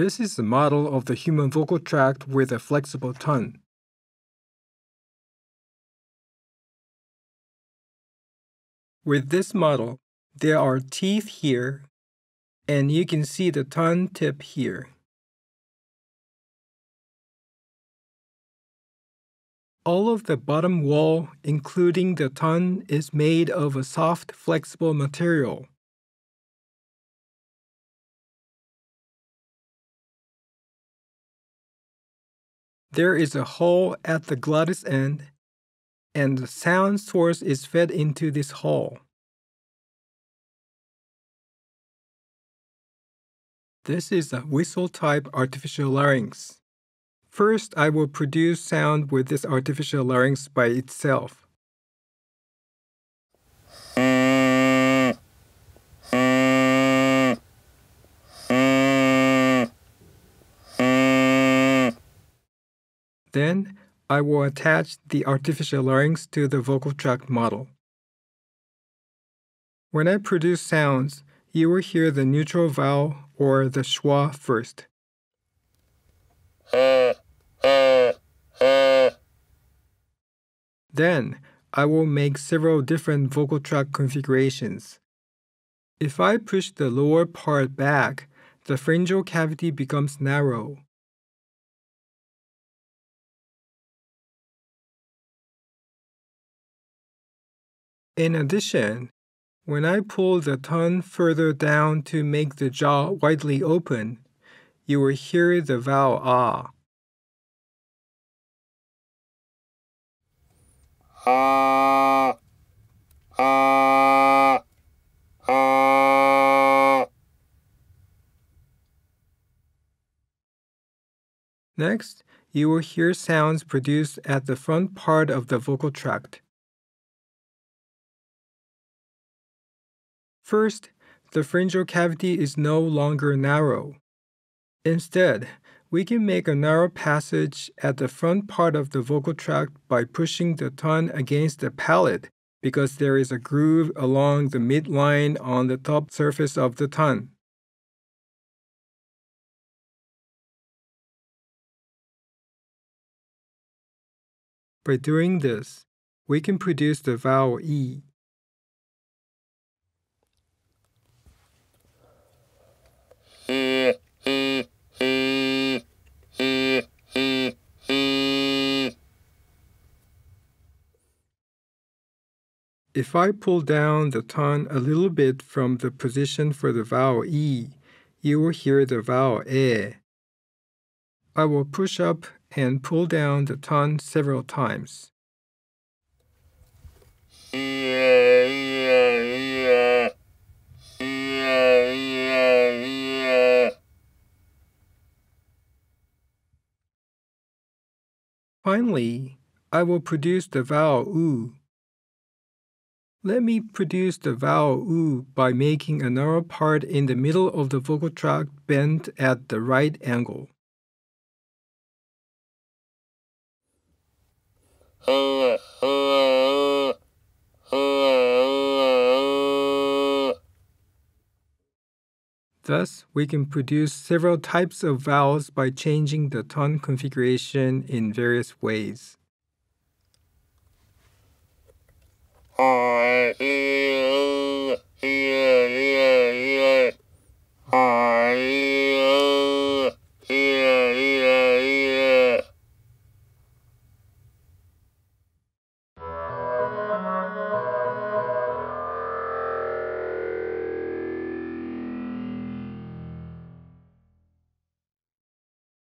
This is a model of the human vocal tract with a flexible tongue. With this model, there are teeth here, and you can see the tongue tip here. All of the bottom wall, including the tongue, is made of a soft, flexible material. There is a hole at the glottis end, and the sound source is fed into this hole. This is a whistle type artificial larynx. First, I will produce sound with this artificial larynx by itself. Then, I will attach the artificial larynx to the vocal tract model. When I produce sounds, you will hear the neutral vowel or the schwa first. Then, I will make several different vocal tract configurations. If I push the lower part back, the pharyngeal cavity becomes narrow. In addition, when I pull the tongue further down to make the jaw widely open, you will hear the vowel ah. ah, ah, ah. Next, you will hear sounds produced at the front part of the vocal tract. First, the pharyngeal cavity is no longer narrow. Instead, we can make a narrow passage at the front part of the vocal tract by pushing the tongue against the palate because there is a groove along the midline on the top surface of the tongue. By doing this, we can produce the vowel E. If I pull down the tongue a little bit from the position for the vowel E, you will hear the vowel E. I will push up and pull down the tongue several times. Finally, I will produce the vowel oo. Let me produce the vowel oo by making a narrow part in the middle of the vocal tract bent at the right angle. Thus, we can produce several types of vowels by changing the tongue configuration in various ways. I